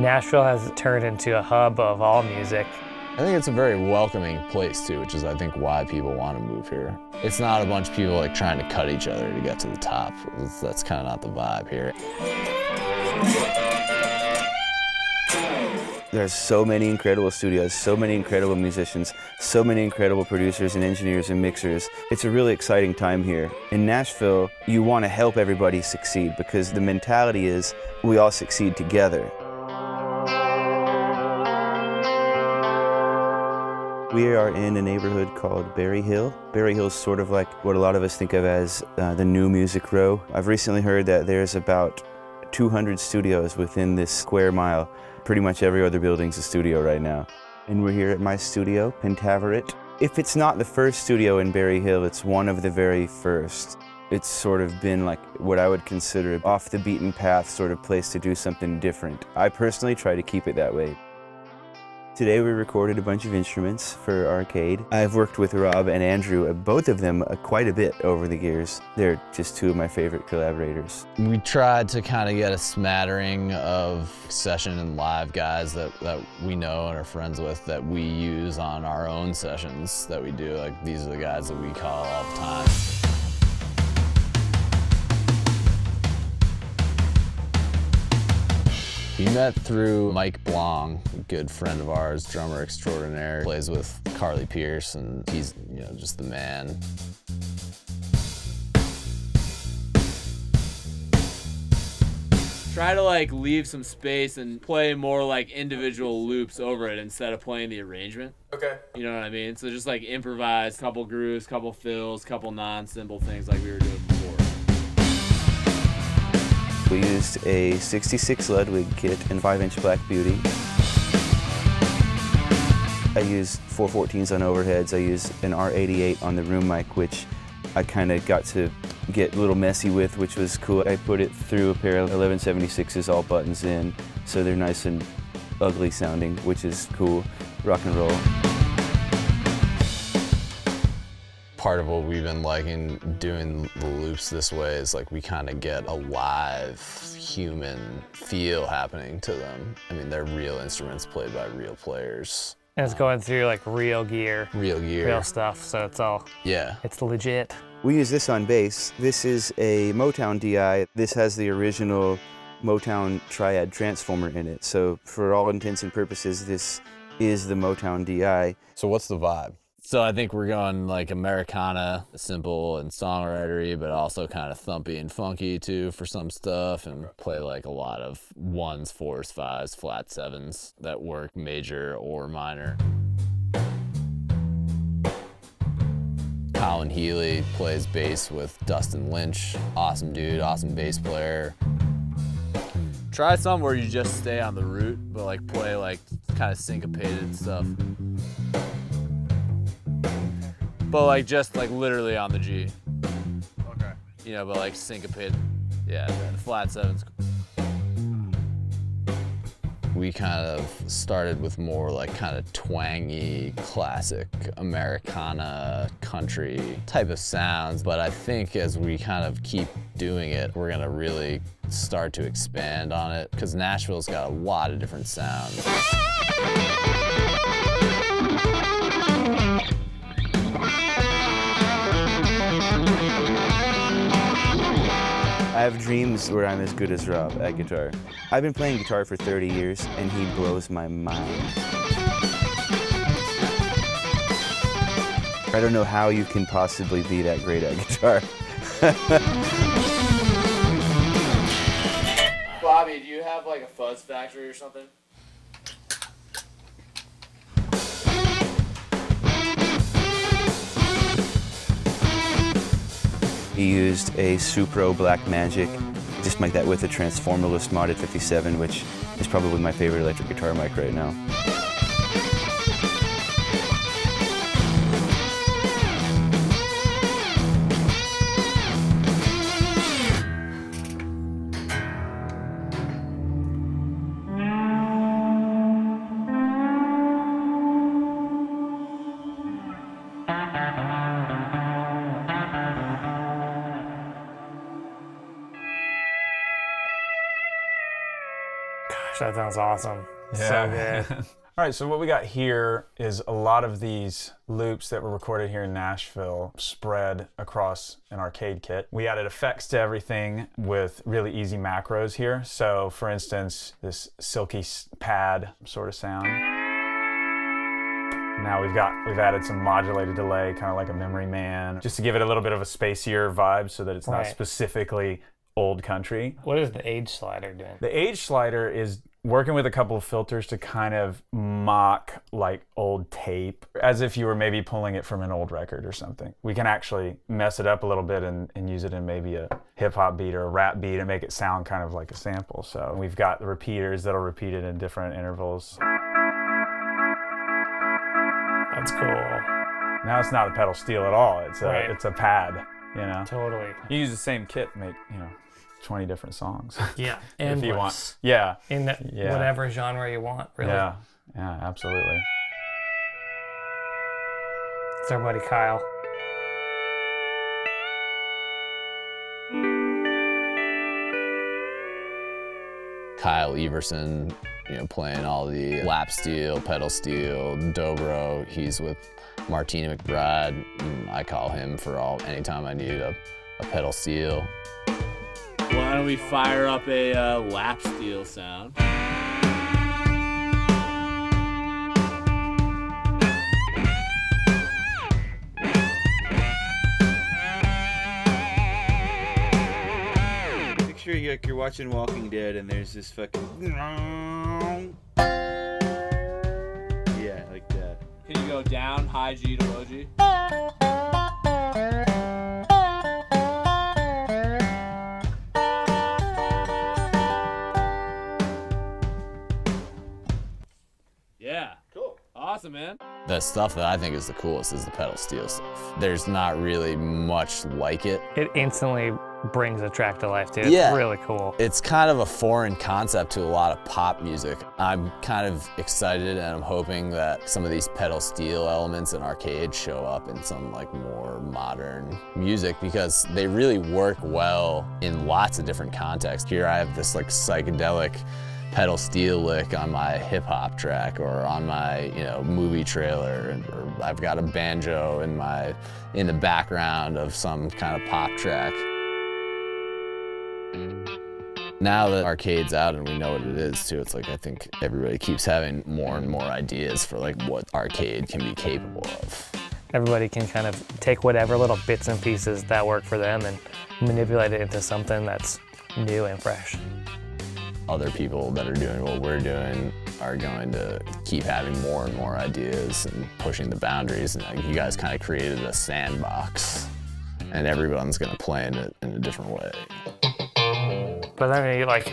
Nashville has turned into a hub of all music. I think it's a very welcoming place too, which is I think why people want to move here. It's not a bunch of people like trying to cut each other to get to the top. That's kind of not the vibe here. There's so many incredible studios, so many incredible musicians, so many incredible producers and engineers and mixers. It's a really exciting time here. In Nashville, you want to help everybody succeed because the mentality is we all succeed together. We are in a neighborhood called Berry Hill. Berry Hill is sort of like what a lot of us think of as uh, the new music row. I've recently heard that there's about 200 studios within this square mile. Pretty much every other building's a studio right now. And we're here at my studio, Pentaveret. If it's not the first studio in Berry Hill, it's one of the very first. It's sort of been like what I would consider off the beaten path sort of place to do something different. I personally try to keep it that way. Today we recorded a bunch of instruments for Arcade. I've worked with Rob and Andrew, uh, both of them, uh, quite a bit over the years. They're just two of my favorite collaborators. We tried to kind of get a smattering of session and live guys that, that we know and are friends with that we use on our own sessions that we do. Like these are the guys that we call all the time. We met through Mike Blong, a good friend of ours, drummer extraordinaire, plays with Carly Pearce, and he's, you know, just the man. Try to like leave some space and play more like individual loops over it instead of playing the arrangement. Okay. You know what I mean? So just like improvise, couple grooves, couple fills, couple non-simple things like we were doing before. We used a 66 Ludwig kit and 5-inch Black Beauty. I used 414s on overheads. I used an R88 on the room mic, which I kind of got to get a little messy with, which was cool. I put it through a pair of 1176s, all buttons in, so they're nice and ugly sounding, which is cool. Rock and roll part of what we've been liking doing the loops this way is like we kind of get a live human feel happening to them. I mean, they're real instruments played by real players. And it's going through like real gear. Real gear. Real stuff, so it's all, yeah. It's legit. We use this on bass. This is a Motown DI. This has the original Motown Triad transformer in it. So for all intents and purposes, this is the Motown DI. So what's the vibe? So I think we're going like Americana, simple and songwritery, but also kind of thumpy and funky too for some stuff, and play like a lot of ones, fours, fives, flat sevens that work major or minor. Colin Healy plays bass with Dustin Lynch. Awesome dude, awesome bass player. Try some where you just stay on the root, but like play like kind of syncopated stuff. But like just like literally on the G. Okay. You know, but like syncopated. Yeah, the flat sevens. We kind of started with more like kind of twangy, classic Americana country type of sounds, but I think as we kind of keep doing it, we're gonna really start to expand on it because Nashville's got a lot of different sounds. I have dreams where I'm as good as Rob at guitar. I've been playing guitar for 30 years, and he blows my mind. I don't know how you can possibly be that great at guitar. Bobby, do you have like a fuzz factory or something? He used a Supro Black Magick, just like that with a Transformerless modded 57, which is probably my favorite electric guitar mic right now. That sounds awesome. So good. All right, so what we got here is a lot of these loops that were recorded here in Nashville spread across an arcade kit. We added effects to everything with really easy macros here. So, for instance, this silky pad sort of sound. Now we've got we've added some modulated delay, kind of like a Memory Man, just to give it a little bit of a spacier vibe, so that it's not specifically old country. What is the age slider doing? The age slider is working with a couple of filters to kind of mock like old tape, as if you were maybe pulling it from an old record or something. We can actually mess it up a little bit and, and use it in maybe a hip hop beat or a rap beat and make it sound kind of like a sample. So we've got the repeaters that'll repeat it in different intervals. That's cool. Now it's not a pedal steel at all. It's a Right. it's a pad, you know. Totally. You use the same kit, make you know, 20 different songs. Yeah. if Endless. you want. Yeah. In the, Yeah. whatever genre you want, really. Yeah. Yeah, absolutely. It's our buddy Kyle. Kyle Everson, you know, playing all the lap steel, pedal steel, dobro. He's with Martina McBride. Mm, I call him for all anytime I need a, a pedal steel. Why don't we fire up a uh, lap steel sound? Picture you like you're watching Walking Dead and there's this fucking. Yeah, like that. Can you go down high G to low G? Awesome, man. The stuff that I think is the coolest is the pedal steel stuff. There's not really much like it. It instantly brings a track to life, too. It's Yeah. really cool. It's kind of a foreign concept to a lot of pop music. I'm kind of excited and I'm hoping that some of these pedal steel elements in arcade show up in some like more modern music because they really work well in lots of different contexts. Here I have this like psychedelic pedal steel lick on my hip hop track or on my you know movie trailer or I've got a banjo in my in the background of some kind of pop track. Now that arcade's out and we know what it is too, it's like I think everybody keeps having more and more ideas for like what arcade can be capable of. Everybody can kind of take whatever little bits and pieces that work for them and manipulate it into something that's new and fresh. Other people that are doing what we're doing are going to keep having more and more ideas and pushing the boundaries. And you guys kind of created a sandbox, and everyone's going to play in it in a different way. But then you like